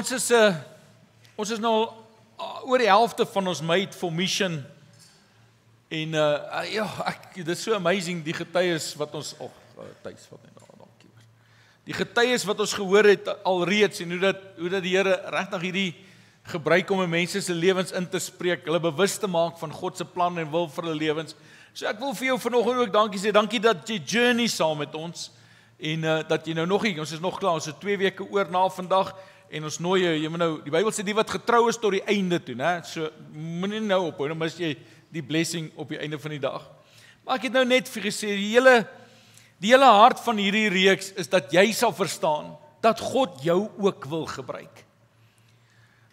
Ons is 'n uh, ons is nou uh, oor die helfte van ons made for mission en uh, ja, ek dit is so amazing die getuies wat ons oh, tuis wat net daar dankie hoor. Die getuies wat ons gehoor het alreeds en hoe dat hoe dat die Here regtig hierdie gebruik om mense se lewens in te spreek, hulle bewus te maak van God se plan en wil vir hulle lewens. So ek wil vir jou vanoggend ook dankie sê. Dankie dat jy journey saam met ons en uh, dat jy nou nog hier, ons is nog klaar, ons het 2 weke oor na vandag en ons nooi jou, jy moet nou die Bybel sê die wat getrou is tot die einde toe, né? So moenie nou ophou, dan mis jy die blessing op die einde van die dag. Maar ek het nou net vir gesê die hele die hele hart van hierdie reeks is dat jy sal verstaan dat God jou ook wil gebruik.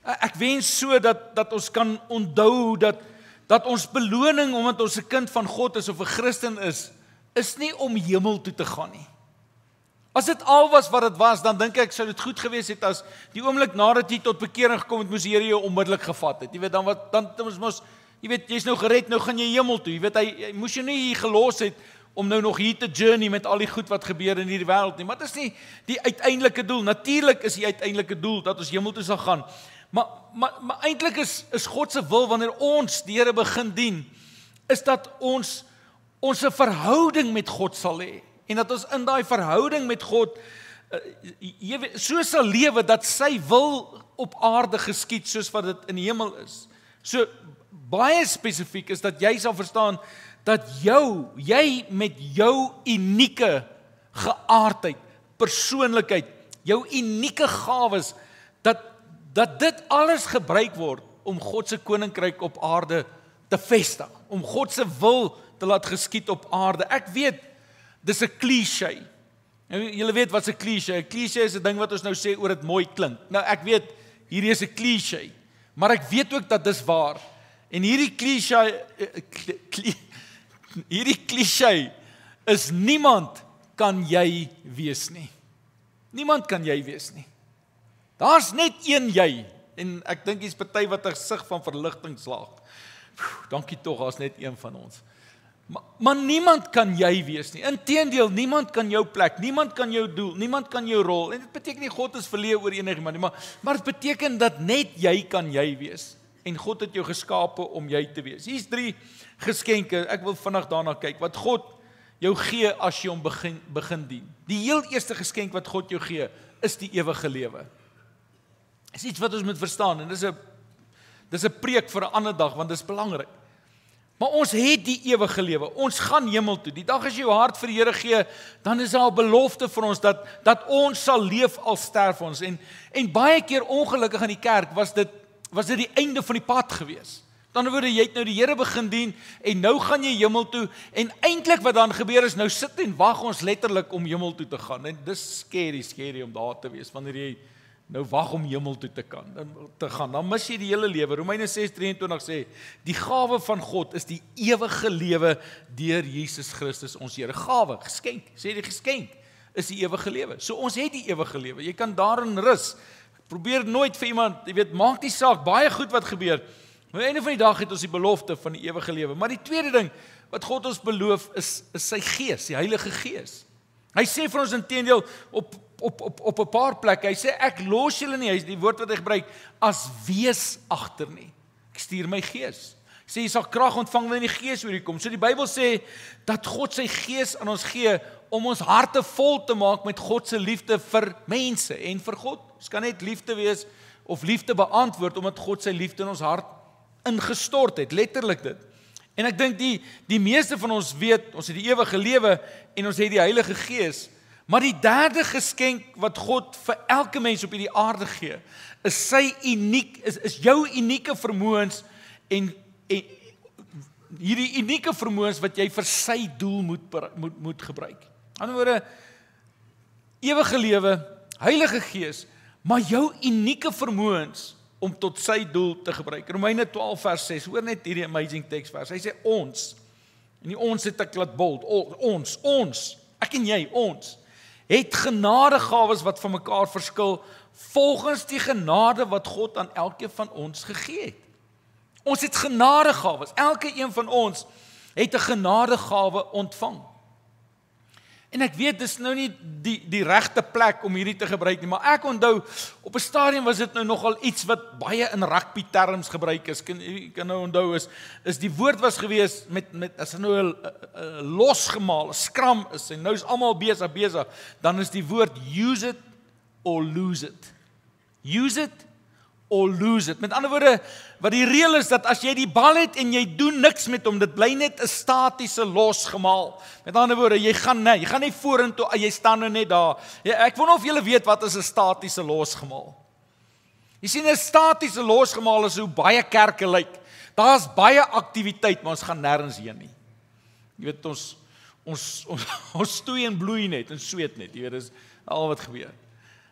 Ek wens so dat dat ons kan onthou dat dat ons beloning omdat ons 'n kind van God is of 'n Christen is, is nie om hemel toe te gaan nie. As dit al was wat dit was, dan dink ek sou dit goed gewees het as die oomblik nadat jy tot bekering gekom het, moes die Here jou onmiddellik gevat het. Jy weet dan wat dan ons mos jy weet jy's nou gered, nou gaan jy hemel toe. Jy weet hy, hy moes jou nie hier gelos het om nou nog hier te journey met al die goed wat gebeur in hierdie wêreld nie. Maar dit is nie die uiteindelike doel. Natuurlik is die uiteindelike doel dat ons hemel toe sal gaan. Maar maar maar eintlik is is God se wil wanneer ons die Here begin dien, is dat ons ons 'n verhouding met God sal hê en dat ons in daai verhouding met God uh, jy weet so sal lewe dat sy wil op aarde geskied soos wat dit in die hemel is. So baie spesifiek is dat jy sal verstaan dat jou jy met jou unieke geaardheid, persoonlikheid, jou unieke gawes dat dat dit alles gebruik word om God se koninkryk op aarde te vestig, om God se wil te laat geskied op aarde. Ek weet Dis 'n klise. Nou julle weet wat 'n klise is. 'n Klise is 'n ding wat ons nou sê oor dit mooi klink. Nou ek weet hierdie is 'n klise, maar ek weet ook dat dis waar. En hierdie klise eh, hierdie klise is niemand kan jy wees nie. Niemand kan jy wees nie. Daar's net een jy en ek dink jy's party wat 'n sig van verligting slaag. Dankie tog, daar's net een van ons. Maar, maar niemand kan jy wees nie. Inteendeel, niemand kan jou plek, niemand kan jou doel, niemand kan jou rol. En dit beteken nie God is verleë oor enigiemand nie, maar maar dit beteken dat net jy kan jy wees en God het jou geskape om jy te wees. Hier's drie geskenke. Ek wil vinnig daarna kyk wat God jou gee as jy hom begin begin dien. Die heel eerste geskenk wat God jou gee, is die ewige lewe. Dis iets wat ons moet verstaan en dis 'n dis 'n preek vir 'n ander dag want dit is belangrik. Maar ons het die ewige lewe. Ons gaan hemel toe. Die dag as jy jou hart vir die Here gee, dan is daar 'n belofte vir ons dat dat ons sal leef al sterf ons. En en baie keer ongelukkig in die kerk was dit was dit die einde van die pad gewees. Dan word jy nou die Here begin dien en nou gaan jy hemel toe en eintlik wat dan gebeur is nou sit en wag ons letterlik om hemel toe te gaan. En dis scary, scary om daar te wees wanneer jy nou wag om hemel toe te kan te gaan. Dan mis jy die hele lewe. Romeine 6:23 sê die gawe van God is die ewige lewe deur Jesus Christus ons Here. Gawe geskenk sê die geskenk is die ewige lewe. So ons het die ewige lewe. Jy kan daarin rus. Probeer nooit vir iemand jy weet maak die saak baie goed wat gebeur. Aan die einde van die dag het ons die belofte van die ewige lewe. Maar die tweede ding wat God ons beloof is is sy gees die Heilige Gees. Hy sê vir ons intedeel op op op op 'n paar plekke. Hy sê ek los julle nie. Hy die woord wat hy gebruik as wees agter nie. Ek stuur my gees. Sê jy sal krag ontvang wanneer die gees oor u kom. So die Bybel sê dat God sy gees aan ons gee om ons harte vol te maak met God se liefde vir mense en vir God. Ons kan net liefde wees of liefde beantwoord omdat God sy liefde in ons hart ingestort het, letterlik dit. En ek dink die die meeste van ons weet, ons het die ewige lewe en ons het die Heilige Gees. Maar die derde geskenk wat God vir elke mens op hierdie aarde gee, is sy uniek is is jou unieke vermoëns en en hierdie unieke vermoëns wat jy vir sy doel moet moet moet gebruik. Aan die ander woorde ewige lewe, Heilige Gees, maar jou unieke vermoëns om tot sy doel te gebruik. Romeine 12 vers 6. Hoor net hierdie amazing teksvers. Hy sê ons en die ons het 'n klat bold. Ons, ons, ek en jy, ons het genadegawes wat van mekaar verskil volgens die genade wat God aan elkeen van ons gegee het. Ons het genadegawes. Elke een van ons het 'n genadegawe ontvang. En ek weet dis nou nie die die regte plek om hierdie te gebruik nie, maar ek onthou op 'n stadium was dit nou nogal iets wat baie in rugby terms gebruik is. Kan kan nou onthou is is die woord was gewees met met as nou 'n losgemaal, 'n skram is en nou is almal besig besig, dan is die woord use it or lose it. Use it or lose it. Met ander woorde, wat die reël is dat as jy die bal het en jy doen niks met hom, dit bly net 'n statiese losgemaal. Met ander woorde, jy gaan nee, jy gaan nie vorentoe, jy staan nou net daar. Ja, ek wonder of julle weet wat is 'n statiese losgemaal. Jy sien 'n statiese losgemaal is hoe baie kerke lyk. Daar's baie aktiwiteit, maar ons gaan nêrens heen nie. Jy weet ons ons ons, ons stoei en bloei net en sweet net. Jy weet dis al wat gebeur.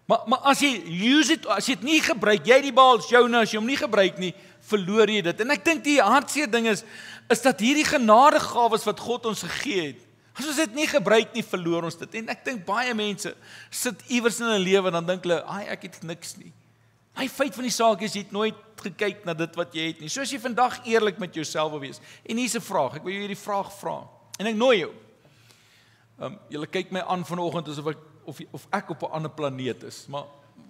Maar maar as jy use it as jy dit nie gebruik, jy die bal is joune as jy hom nie gebruik nie, verloor jy dit. En ek dink die hartseer ding is is dat hierdie genadegawes wat God ons gegee het, as ons dit nie gebruik nie, verloor ons dit. En ek dink baie mense sit iewers in hulle lewe dan dink hulle, "Ag, ek het niks nie." My feit van die saak is jy het nooit gekyk na dit wat jy het nie. Soos jy vandag eerlik met jouself wil wees. En hier's 'n vraag. Ek wil jou hierdie vraag vra. En ek nooi jou. Ehm um, julle kyk my aan vanoggend asof ek of of ek op 'n ander planeet is, maar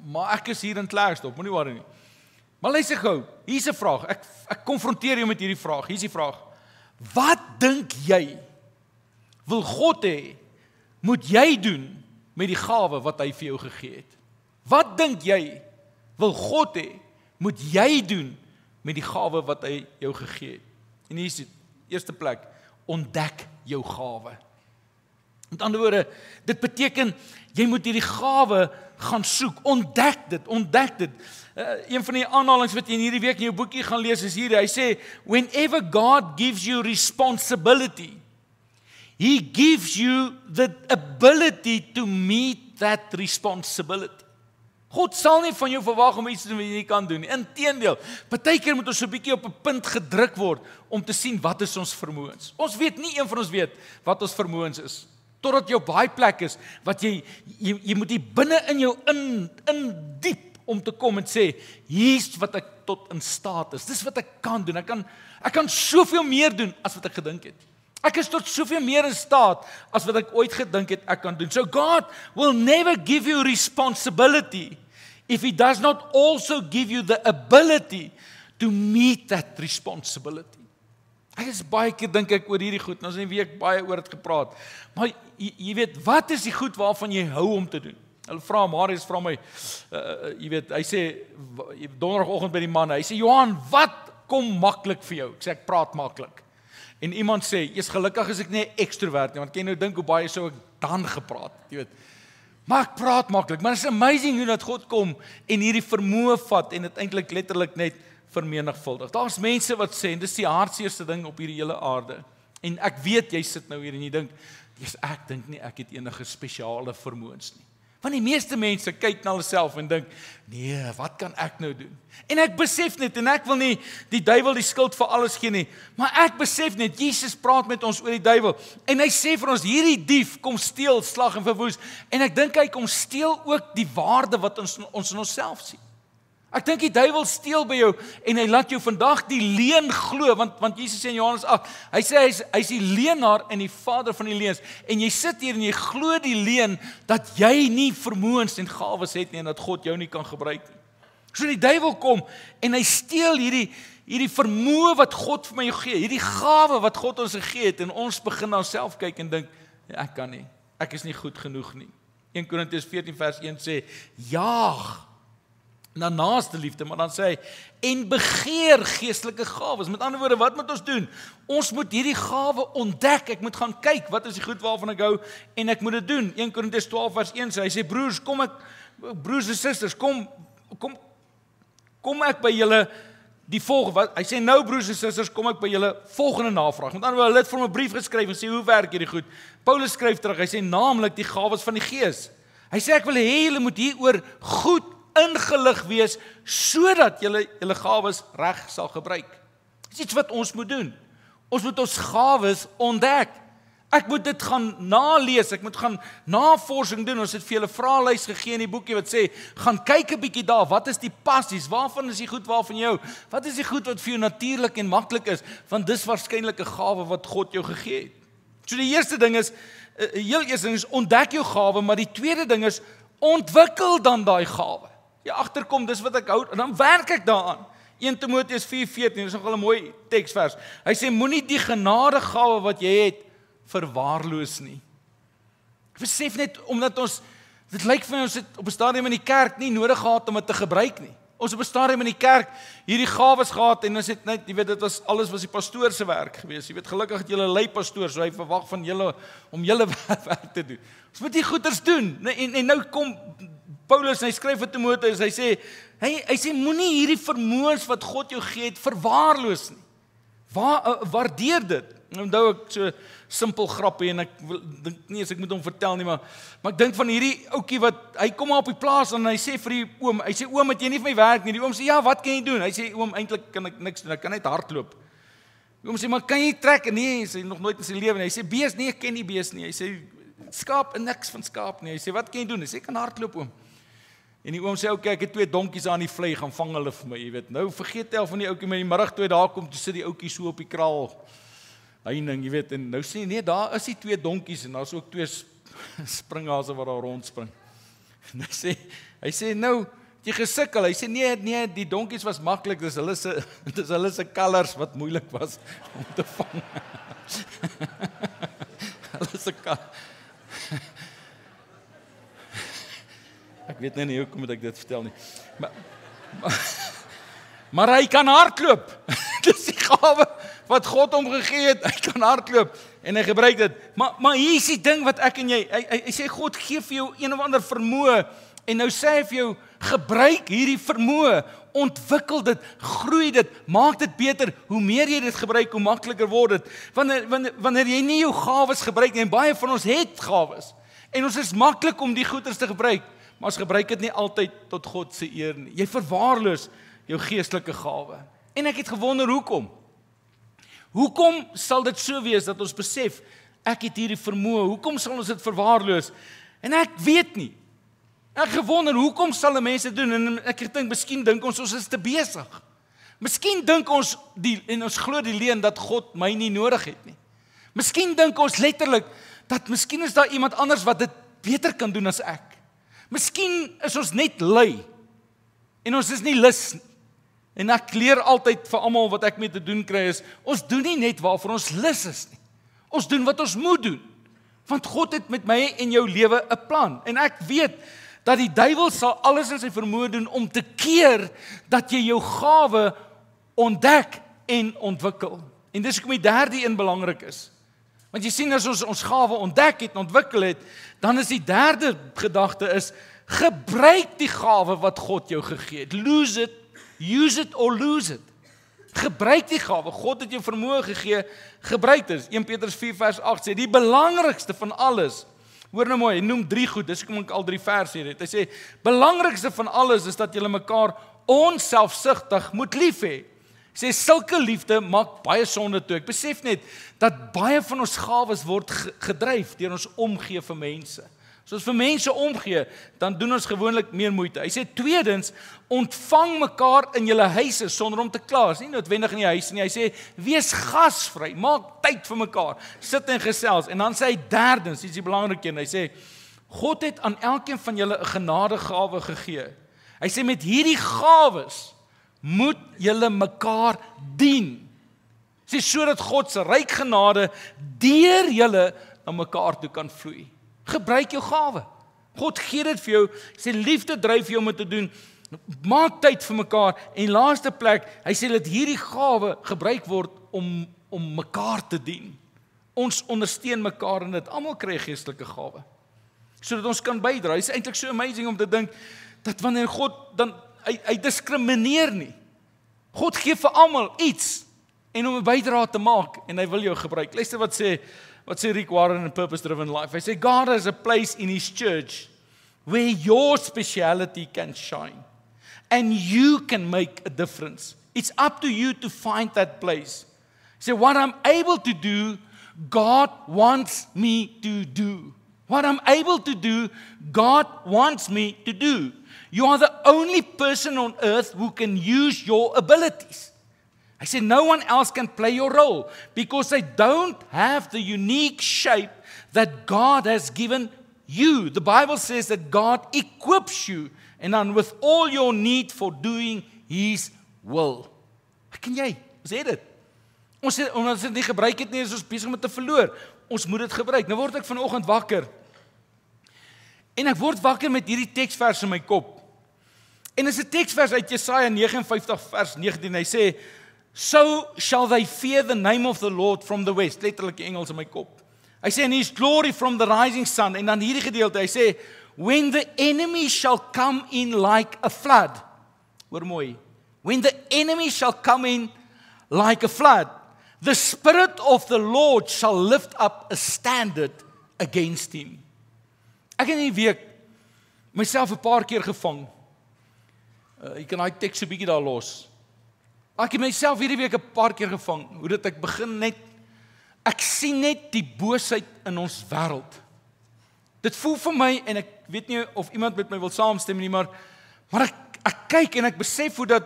maar ek is hier in Klerksdorp, moenie worry nie. Maar luister gou, hier's 'n vraag. Ek ek konfronteer jou met hierdie vraag. Hier's die vraag. Wat dink jy wil God hê moet jy doen met die gawe wat hy vir jou gegee het? Wat dink jy wil God hê moet jy doen met die gawe wat hy jou gegee het? En hier is die eerste plek, ontdek jou gawe. Met ander woorde, dit beteken jy moet hierdie gawe gaan soek, ontdek dit, ontdek dit. Uh, een van die aanhalinge wat jy in hierdie week in jou boekie gaan lees is hier. Hy sê whenever God gives you responsibility, he gives you the ability to meet that responsibility. God sal nie van jou verwag om iets te doen wat jy nie kan doen nie. Inteendeel, partykeer moet ons so 'n bietjie op 'n punt gedruk word om te sien wat is ons vermoëns. Ons weet nie een van ons weet wat ons vermoëns is totdat jy op baie plek is wat jy jy, jy moet hier binne in jou in in diep om te kom en sê hier's wat ek tot in staat is. Dis wat ek kan doen. Ek kan ek kan soveel meer doen as wat ek gedink het. Ek is tot soveel meer in staat as wat ek ooit gedink het ek kan doen. So God will never give you responsibility if he does not also give you the ability to meet that responsibility. Ek is baie keer dink ek oor hierdie goed. Ons het 'n week baie oor dit gepraat. Maar jy, jy weet, wat is die goed waarvan jy hou om te doen? Hulle vra Marius vra my uh, jy weet, hy sê donderdagoggend by die man, hy sê Johan, wat kom maklik vir jou? Ek sê ek praat maklik. En iemand sê, "Eers gelukkig is ek nie ekstrovert nie, want kan jy nou dink hoe baie sou ek dan gepraat, jy weet." Maar ek praat maklik, maar it's amazing hoe dat God kom en hierdie vermoë vat en dit eintlik letterlik net vermenigvuldig. Daar's mense wat sê en dis die hartseerste ding op hierdie hele aarde. En ek weet jy sit nou hier en jy dink, "Jesus, ek dink nie ek het enige spesiale vermoëns nie." Want die meeste mense kyk na hulself en dink, "Nee, wat kan ek nou doen?" En ek besef net en ek wil nie die duiwel die skuld vir alles gee nie, maar ek besef net Jesus praat met ons oor die duiwel en hy sê vir ons hierdie dief kom steel, slag en verwoes en ek dink hy kom steel ook die waarde wat ons ons in onsself sien. Ek dink die duiwel steel by jou en hy laat jou vandag die leuen glo want want Jesus sê in Johannes 8, hy sê hy's hy's die leenaar en die vader van die leuns en jy sit hier en jy glo die leuen dat jy nie vermoëns en gawes het nie en dat God jou nie kan gebruik nie. So die duiwel kom en hy steel hierdie hierdie vermoë wat God vir my gee, hierdie gawe wat God ons gegee het en ons begin na onsself kyk en dink ja, ek kan nie. Ek is nie goed genoeg nie. 1 Korintiërs 14 vers 1 sê jaag na naaste liefde, maar dan sê hy en begeer geestelike gawes. Met ander woorde, wat moet ons doen? Ons moet hierdie gawe ontdek. Ek moet gaan kyk wat is die goed waarvan ek hou en ek moet dit doen. 1 Korintiërs 12 vers 1 sê hy sê broers, kom ek broers en susters, kom kom kom ek by julle die volgende wat hy sê nou broers en susters, kom ek by julle volgende navraag. Met ander woorde, hulle het vir hom 'n brief geskryf en sê hoe werk hierdie goed? Paulus skryf terug. Hy sê naamlik die gawes van die Gees. Hy sê ek wil hê julle moet hieroor goed ingelig wees sodat jy julle gawes reg sal gebruik. Dis iets wat ons moet doen. Ons moet ons gawes ontdek. Ek moet dit gaan nalees, ek moet gaan navorsing doen. Ons het vir julle vraelys gegee in die boekie wat sê, gaan kyk 'n bietjie daar, wat is die passies? Waarvan is die goed waarvan jou? Wat is die goed wat vir jou natuurlik en maklik is? Want dis waarskynlik 'n gawe wat God jou gegee het. So die eerste ding is uh, heel eerste ding is ontdek jou gawe, maar die tweede ding is ontwikkel dan daai gawe. Jy agterkom, dis wat ek hou en dan werk ek daaraan. 1 Timoteus 4:14 is nogal 'n mooi teksvers. Hy sê moenie die genadegawe wat jy het verwaarloos nie. Ek besef net omdat ons dit lyk vir ons het op 'n stadium in die kerk nie nodig gehad om dit te gebruik nie. Ons op 'n stadium in die kerk hierdie gawes gehad en ons het net, jy weet, dit was alles was die pastoor se werk gewees. Jy weet, gelukkig het julle lei pastoor, so hy verwag van julle om julle werk te doen. Ons moet die goeders doen. En en nou kom Paulus hy skryf vir Timoteus, hy sê hy hy sê moenie hierdie vermoëns wat God jou gee het verwaarloos nie. Waar uh, waardeer dit. Onthou ek so simpel grappie en ek dink nie as ek moet hom vertel nie maar maar ek dink van hierdie ouetjie wat hy kom maar op die plaas en hy sê vir die oom, hy sê oom, het jy nie vir my werk nie? Die oom sê ja, wat kan jy doen? Hy sê oom, eintlik kan ek niks doen. Ek kan net hardloop. Die oom sê maar kan jy trek? Nee, hy sê nog nooit in sy lewe nie. Hy sê bees nie, ek ken nie bees nie. Hy sê skaap en niks van skaap nie. Hy sê wat kan jy doen? Hy sê ek kan hardloop oom. En die oom sê kyk, ek het twee donkies aan die vlei gaan vang hulle vir my, jy weet. Nou vergeet hy van die ouetjie met die middag toe daar kom, toe sit die ouetjie so op die kraal. Heining, jy weet, en nou sê nee, daar is die twee donkies en daar's ook twee springhase wat daar rondspring. En hy sê hy sê nou jy gesukkel. Hy sê nee, nee, die donkies was maklik, dis hulle se dis hulle se kalvers wat moeilik was om te vang. hulle se kalvers Ek weet nie hoekom moet ek dit vertel nie. Maar maar, maar hy kan hardloop. Dis die gawe wat God hom gegee het. Hy kan hardloop en hy gebruik dit. Maar maar hier is die ding wat ek en jy hy, hy, hy sê God gee vir jou een of ander vermoë en nou sê hy vir jou gebruik hierdie vermoë, ontwikkel dit, groei dit, maak dit beter. Hoe meer jy dit gebruik, hoe makliker word dit. Wanneer wanneer wanneer jy nie jou gawes gebruik nie en baie van ons het gawes en ons is maklik om die goeders te gebruik maar ons gebruik dit nie altyd tot God se eer nie. Jy verwaarloos jou geestelike gawe. En ek het gewonder hoekom. Hoekom sal dit so wees dat ons besef ek het hierdie vermoë? Hoekom sal ons dit verwaarloos? En ek weet nie. Ek gewonder hoekom sal mense doen en ek dink miskien dink ons ons is te besig. Miskien dink ons die en ons glo die leuen dat God my nie nodig het nie. Miskien dink ons letterlik dat miskien is daar iemand anders wat dit beter kan doen as ek. Miskien is ons net lui en ons is nie lus nie. En ek leer altyd vir almal wat ek mee te doen kry is, ons doen nie net waarvoor ons lus is nie. Ons doen wat ons moet doen. Want God het met my en jou lewe 'n plan en ek weet dat die duiwel sal alles in sy vermoë doen om te keer dat jy jou gawe ontdek en ontwikkel. En dis hoekom die derde een belangrik is. Want jy sien as ons ons gawe ontdek het en ontwikkel het, dan is die derde gedagte is gebruik die gawe wat God jou gegee het. Lose it, use it or lose it. Gebruik die gawe. God het jou vermoë gegee, gebruik dit. 1 Petrus 4 vers 8 sê die belangrikste van alles Hoor nou mooi, hy noem drie goed. Dis hoekom ek al drie verse het. Hy sê belangrikste van alles is dat jy mekaar onselfsugtig moet lief hê sê sulke liefde maak baie sonde toe. Ek besef net dat baie van ons gawes word gedryf deur ons omgee vir mense. As ons vir mense omgee, dan doen ons gewoonlik meer moeite. Hy sê tweedens, ontvang mekaar in julle huise sonder om te kla. Dis nie noodwendig in die huis nie. Hy sê wees gasvry, maak tyd vir mekaar, sit en gesels. En dan sê hy derdens, dis die belangrike een. Hy sê God het aan elkeen van julle 'n genadegawe gegee. Hy sê met hierdie gawes moet julle mekaar dien. Sê sodat God se ryk genade deur julle na mekaar toe kan vloei. Gebruik jou gawe. God gee dit vir jou. Sê liefde dryf jou om dit te doen. Maak tyd vir mekaar en laaste plek, hy sê dat hierdie gawe gebruik word om om mekaar te dien. Ons ondersteun mekaar in dit. Almal kry geestelike gawe. Sodat ons kan bydra. Dit is eintlik so amazing om te dink dat wanneer God dan hy hy diskrimineer nie. God gee vir almal iets en om 'n bydrae te maak en hy wil jou gebruik. Luister wat sê wat sê Rick Warren in Purpose Driven Life. Hy sê God has a place in his church where your speciality can shine and you can make a difference. It's up to you to find that place. Say what I'm able to do, God wants me to do. What I'm able to do, God wants me to do. You are the only person on earth who can use your abilities. Hy sê no one else can play your role because they don't have the unique shape that God has given you. The Bible says that God equips you and with all your need for doing his will. Ken jy? Ons het dit. Ons het ons het dit nie gebruik het nie, ons is besig om dit te verloor. Ons moet dit gebruik. Nou word ek vanoggend wakker. En ek word wakker met hierdie teksvers in my kop. En dis 'n teksvers uit Jesaja 59 vers 19. Hy sê, "So shall they fear the name of the Lord from the west." Letterlik Engels in my kop. Hy sê, "And his glory from the rising sun." En dan hierdie gedeelte, hy sê, "When the enemy shall come in like a flood." Hoor mooi. When the enemy shall come in like a flood, the spirit of the Lord shall lift up a standard against him. Ek het in die week myself 'n paar keer gevang. Uh, ek kan daai teks so bietjie daar los. Ek het myself hierdie week 'n paar keer gevang hoe dit ek begin net ek sien net die boosheid in ons wêreld. Dit voel vir my en ek weet nie of iemand met my wil saamstem nie, maar maar ek ek kyk en ek besef hoe dat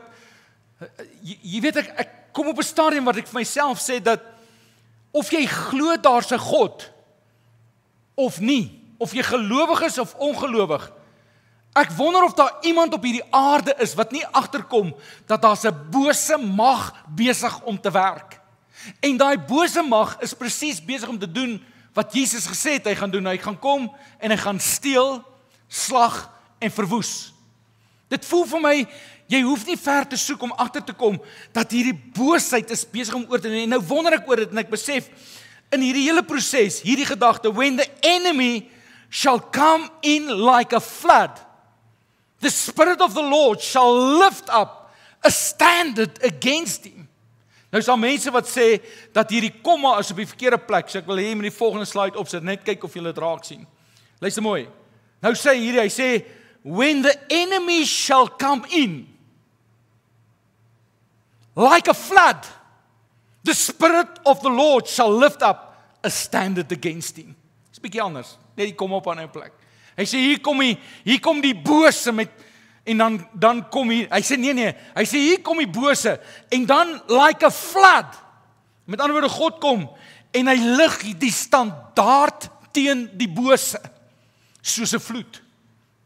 uh, jy, jy weet ek ek kom op 'n stadium wat ek vir myself sê dat of jy glo daar's 'n God of nie of jy gelowig is of ongelowig. Ek wonder of daar iemand op hierdie aarde is wat nie agterkom dat daar 'n bose mag besig om te werk. En daai bose mag is presies besig om te doen wat Jesus gesê het hy gaan doen. Hy gaan kom en hy gaan steel, slag en verwoes. Dit voel vir my jy hoef nie ver te soek om agter te kom dat hierdie boosheid is besig om oor te neem. Nou wonder ek oor dit en ek besef in hierdie hele proses, hierdie gedagte when the enemy shall come in like a flood. The Spirit of the Lord shall lift up a standard against him. Nou is daar mense wat sê dat hierdie komma is op die verkeerde plek. So ek wil hê jy moet die volgende slide opsit, net kyk of jy dit raak sien. Luister mooi. Nou sê hierdie, hy sê when the enemy shall come in like a flood the spirit of the Lord shall lift up a standard against him. Dis bietjie anders net die kom op 'n plek. Hy sê hier kom hy, hier kom die bose met en dan dan kom hy. Hy sê nee nee, hy sê hier kom die bose en dan like a flood. Met ander woorde God kom en hy lig die standaard teen die bose soos 'n vloed.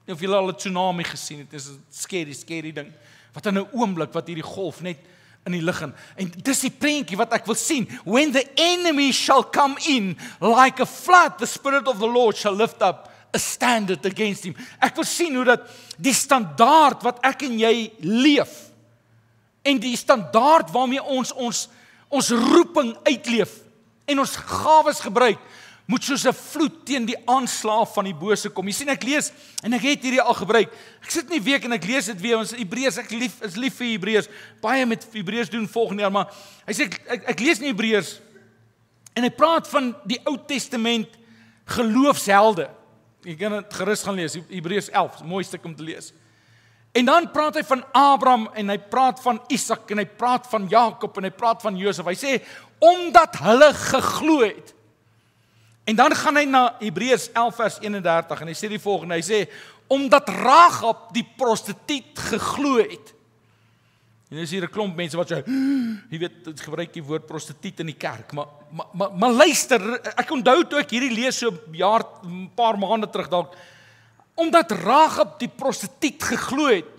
Of jy al 'n tsunami gesien het, is 'n scary scary ding. Wat in 'n oomblik wat hierdie golf net in die lig in. En dis die prentjie wat ek wil sien. When the enemy shall come in like a flood, the spirit of the Lord shall lift up a standard against him. Ek wil sien hoe dat die standaard wat ek en jy leef en die standaard waarmee ons ons ons roeping uitleef en ons gawes gebruik moet soos 'n vloed teen die aanslaaf van die bose kom. Jy sien ek lees en ek het hierdie al gebruik. Ek sit in die week en ek lees dit weer. Ons Hebreërs, ek lief is lief vir Hebreërs. Baie met Hebreërs doen volgende jaar, maar hy sê ek, ek, ek lees in Hebreërs en hy praat van die Ou Testament geloofshelde. Jy kan dit gerus gaan lees. Hebreërs 11, mooi stuk om te lees. En dan praat hy van Abraham en hy praat van Isak en hy praat van Jakob en hy praat van Josef. Hy sê omdat hulle geglo het En dan gaan hy na Hebreërs 11 vers 31 en hy sê die volgende, hy sê omdat Ragab die prostituut geglo het. En dis hier 'n klomp mense wat sê, jy weet, dit gebruik die woord prostituut in die kerk, maar maar maar, maar luister, ek onthou toe ek hierdie lees so 'n jaar 'n paar maande terug dalk omdat Ragab die prostituut geglo het.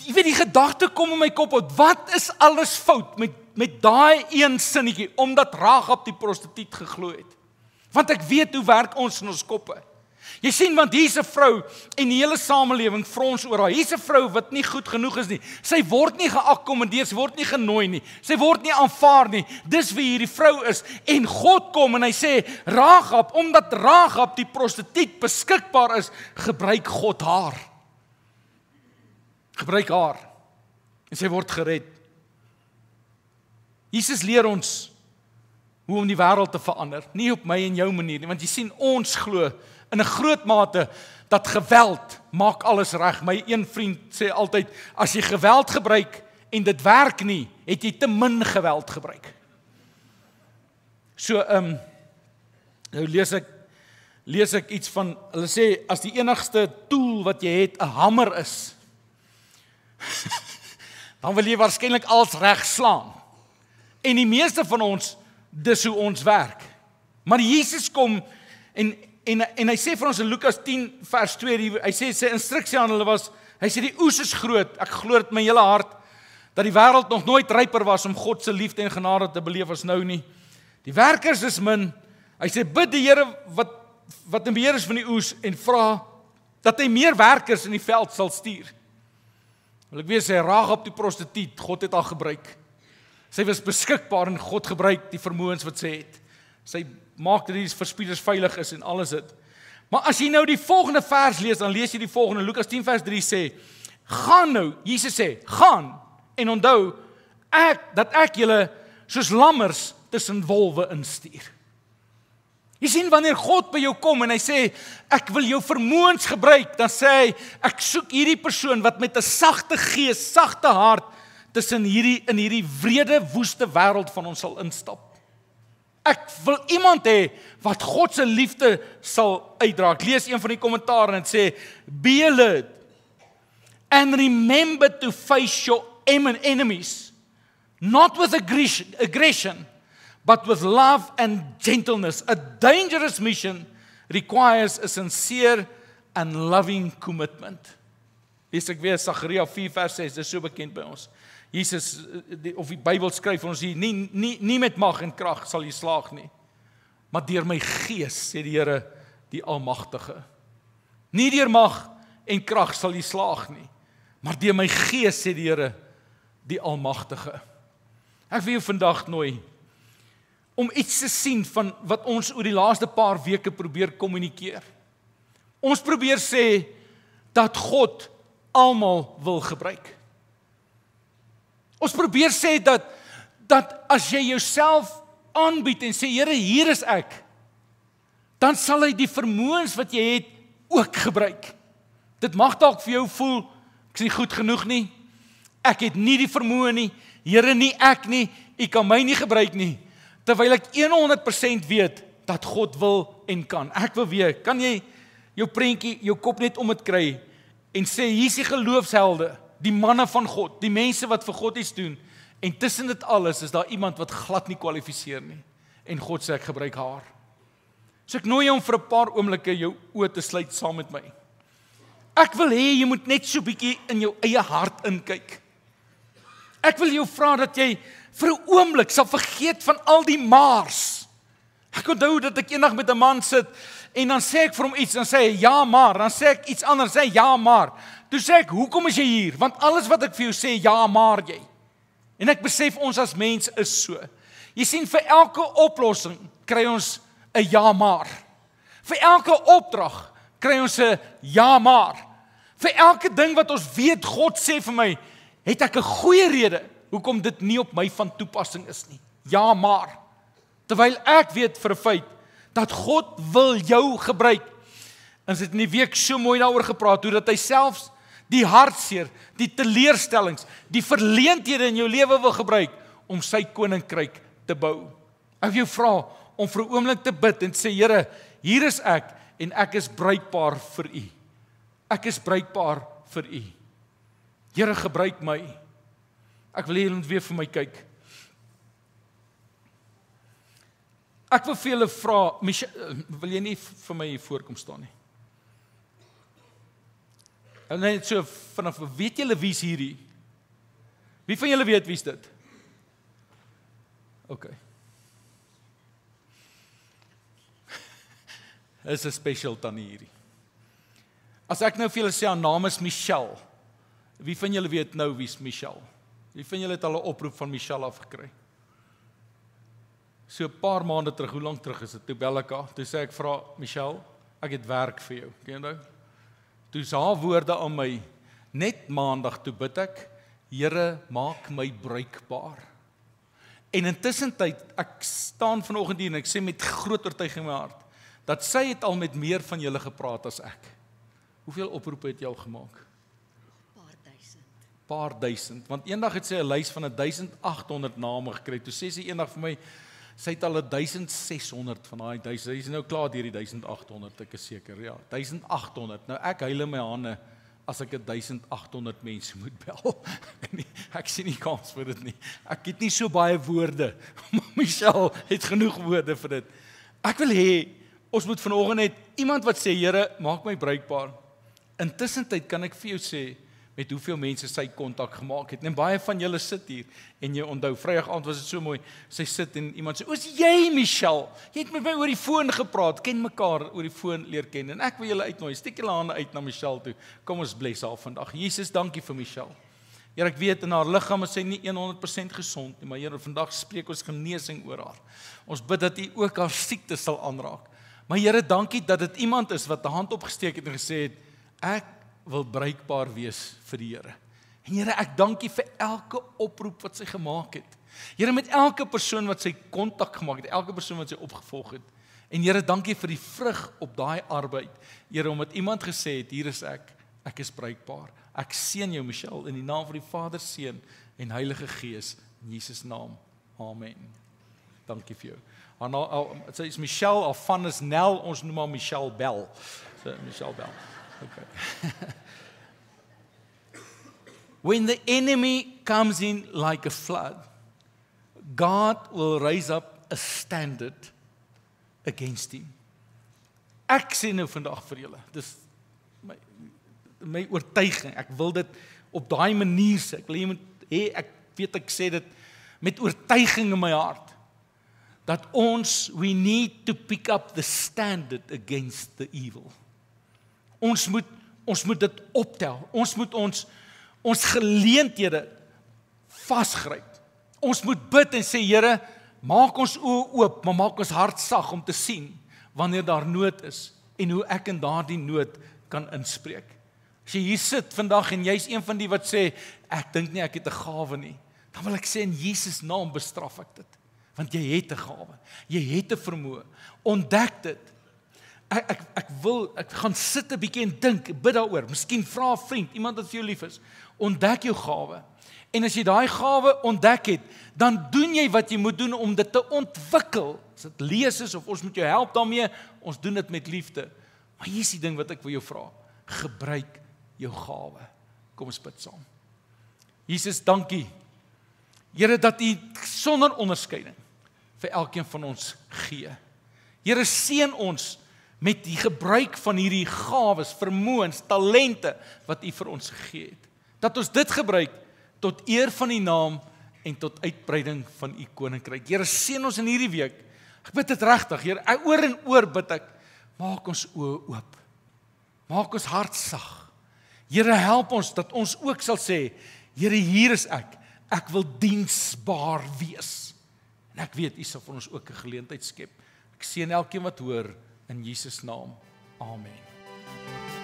Jy weet die gedagte kom in my kop, wat is alles fout met met daai een sinnetjie omdat Ragab die prostituut geglo het. Want ek weet hoe werk ons in ons koppe. Jy sien want hier's 'n vrou en die hele samelewing frons oor haar. Hier's 'n vrou wat nie goed genoeg is nie. Sy word nie geakkommodeer, sy word nie genooi nie. Sy word nie aanvaar nie. Dis wie hierdie vrou is en God kom en hy sê Ragab, omdat Ragab die prostituut beskikbaar is, gebruik God haar. Gebruik haar. En sy word gered. Jesus leer ons hoe om die wêreld te verander, nie op my en jou manier nie, want jy sien ons glo in 'n groot mate dat geweld maak alles reg. My een vriend sê altyd as jy geweld gebruik en dit werk nie, het jy te min geweld gebruik. So ehm um, nou lees ek lees ek iets van hulle sê as die enigste tool wat jy het 'n hamer is dan wil jy waarskynlik als reg slaan. En die meeste van ons dis hoe ons werk. Maar Jesus kom en en en hy sê vir ons in Lukas 10 vers 2, die, hy sê sy instruksie aan hulle was, hy sê die oes is groot. Ek glo dit my hele hart dat die wêreld nog nooit ryper was om God se liefde en genade te beleef as nou nie. Die werkers is min. Hy sê bid die Here wat wat in beheer is van die oes en vra dat hy meer werkers in die veld sal stuur. Wil ek weet sy Rahab die prostituut, God het haar gebruik. Sy was beskikbaar en God gebruik die vermoëns wat sy het. Sy maak dat die verspieders veilig is en alles dit. Maar as jy nou die volgende vers lees, dan lees jy die volgende Lukas 10 vers 3 sê: "Gaan nou," Jesus sê, "gaan en onthou ek dat ek julle soos lammers tussen wolwe instuur." Jy sien wanneer God by jou kom en hy sê ek wil jou vermoëns gebruik, dan sê hy ek soek hierdie persoon wat met 'n sagte gees, sagte hart tussen hierdie in hierdie wrede woeste wêreld van ons sal instap. Ek wil iemand hê wat God se liefde sal uitdra. Ek lees een van die kommentare en dit sê be alert and remember to face your enemies not with aggression but with love and gentleness. A dangerous mission requires a sincere and loving commitment. Lees ek weer Sagaria 4 vers 6, dis so bekend by ons. Jesus die, of die Bybel skryf ons hier nie nie nie met mag en krag sal jy slaag nie. Maar deur my gees sê die Here die almagtige. Nie deur mag en krag sal jy slaag nie, maar deur my gees sê die Here die almagtige. Ek wil jou vandag nooi om iets te sien van wat ons oor die laaste paar weke probeer kommunikeer. Ons probeer sê dat God almal wil gebruik. Ons probeer sê dat dat as jy jouself aanbied en sê Here, hier is ek, dan sal hy die vermoëns wat jy het ook gebruik. Dit mag dalk vir jou voel ek is nie goed genoeg nie. Ek het nie die vermoë nie. Here, nie ek nie. U kan my nie gebruik nie terwyl ek 100% weet dat God wil en kan. Ek wil weet, kan jy jou prentjie, jou kop net om dit kry en sê hier's die geloofshelde, die manne van God, die mense wat vir God iets doen en tussen dit alles is daar iemand wat glad nie kwalifiseer nie en God sê ek gebruik haar. So ek nooi jou om vir 'n paar oomblikke jou oë te sluit saam met my. Ek wil hê jy moet net so bietjie in jou eie hart inkyk. Ek wil jou vra dat jy vir 'n oomblik sal vergeet van al die maars. Ek onthou dat ek eendag met 'n man sit en dan sê ek vir hom iets en sê hy ja maar, dan sê ek iets anders sê ja maar. Toe sê ek, "Hoekom is jy hier?" Want alles wat ek vir jou sê, ja maar jy. En ek besef ons as mens is so. Jy sien vir elke oplossing kry ons 'n ja maar. Vir elke opdrag kry ons 'n ja maar. Vir elke ding wat ons weet God sê vir my, het ek 'n goeie rede hoekom dit nie op my van toepassing is nie. Ja, maar terwyl ek weet vir 'n feit dat God wil jou gebruik. Ons het in die week so mooi daaroor gepraat hoe dat hy selfs die hartseer, die teleurstellings, die verleenthede in jou lewe wil gebruik om sy koninkryk te bou. Ek wil jou vra om vir 'n oomblik te bid en sê Here, hier is ek en ek is bruikbaar vir U. Ek is bruikbaar vir U. Here, gebruik my. Ek wil hê julle moet weer vir my kyk. Ek wil vir julle vra, wil jy nie vir my hier voorkom staan nie? En net so vanaf weet julle wie's hierdie? Wie van julle weet wie's dit? OK. Is 'n special tannie hierdie. As ek nou vir julle sê haar naam is Michelle. Wie van julle weet nou wie's Michelle? Wie van julle het al 'n oproep van Michelle af gekry? So 'n paar maande terug, hoe lank terug is dit? Toe bel ek haar, toe sê ek vra Michelle, ek het werk vir jou. Ken jy nou? Toe sa haar woorde aan my net maandag toe bid ek, Here, maak my bruikbaar. En intussen tyd, ek staan vanoggend hier en ek sê met groot oortuiging in my hart dat sy het al met meer van julle gepraat as ek. Hoeveel oproepe het jy al gemaak? paar duisend want eendag het sy 'n lys van 1800 name gekry. Toe sê sy eendag vir my sy het al 1600 van daai duisend. Sy is nou klaar deur die 1800, ek is seker. Ja, 1800. Nou ek huile my hande as ek 1800 mense moet bel. nee, ek sien nie kans vir dit nie. Ek het nie so baie woorde. Michelle het genoeg woorde vir dit. Ek wil hê ons moet vanoggend net iemand wat sê Here, maak my bruikbaar. Intussen tyd kan ek vir jou sê met hoeveel mense sy kontak gemaak het. En baie van julle sit hier en jy onthou Vrydag aand was dit so mooi. Sy sit en iemand sê: "Oos jy Michelle? Jy het met my oor die foon gepraat, ken mekaar oor die foon leer ken." En ek wil julle uitnooi. Steek julle hande uit na Michelle toe. Kom ons bless haar vandag. Jesus, dankie vir Michelle. Here, ek weet in haar liggaam is sy nie 100% gesond nie, maar Here, vandag spreek ons genesing oor haar. Ons bid dat U ook haar siekte sal aanraak. Maar Here, dankie dat dit iemand is wat 'n hand opgesteek het en gesê het: "Ek wil bruikbaar wees vir die Here. En Here, ek dank U vir elke oproep wat sy gemaak het. Here, met elke persoon wat sy kontak gemaak het, elke persoon wat sy opgevolg het. En Here, dankie vir die vrug op daai arbeid. Here, omdat iemand gesê het, hier is ek, ek is bruikbaar. Ek seën jou Michelle in die naam van die Vader, Seun en Heilige Gees in Jesus naam. Amen. Dankie vir jou. Haar naam sy is Michelle of van is Nel, ons noem haar Michelle Bell. So Michelle Bell. Okay. when the enemy comes in like a flood, God will raise up a standard against him. Ek sê nou vandag vir julle, dis my my oortuiging. Ek wil dit op daai manier sê. Ek wil jy moet hê ek weet ek sê dit met oortuiging in my hart dat ons we need to pick up the standard against the evil. Ons moet ons moet dit optel. Ons moet ons ons geleenthede vasgryp. Ons moet bid en sê Here, maak ons oë oop, maar maak ons hart sag om te sien wanneer daar nood is en hoe ek in daardie nood kan inspreek. As jy hier sit vandag en jy's een van die wat sê ek dink nie ek het 'n gawe nie, dan wil ek sê in Jesus naam bestraf ek dit. Want jy het 'n gawe. Jy het 'n vermoë. Ontdek dit ek ek ek wil ek gaan sit 'n bietjie en dink, bid daaroor. Miskien vra 'n vriend, iemand wat vir jou lief is, ontdek jou gawe. En as jy daai gawe ontdek het, dan doen jy wat jy moet doen om dit te ontwikkel. As dit lees is of ons moet jou help daarmee, ons doen dit met liefde. Maar hier is die ding wat ek wil jou vra. Gebruik jou gawe. Kom ons bid saam. Jesus, dankie. Here dat U sonder onderskeiding vir elkeen van ons gee. Here seën ons met die gebruik van hierdie gawes, vermoëns, talente wat U vir ons gegee het. Dat ons dit gebruik tot eer van U naam en tot uitbreiding van U koninkryk. Here seën ons in hierdie week. Ek bid dit regtig, Here, oor en oor bid ek, maak ons oë oop. Maak ons hart sag. Here, help ons dat ons ook sal sê, Here, hier is ek. Ek wil diensbaar wees. En ek weet U sal vir ons ook 'n geleentheid skep. Ek seën elkeen wat hoor in Jesus naam. Amen.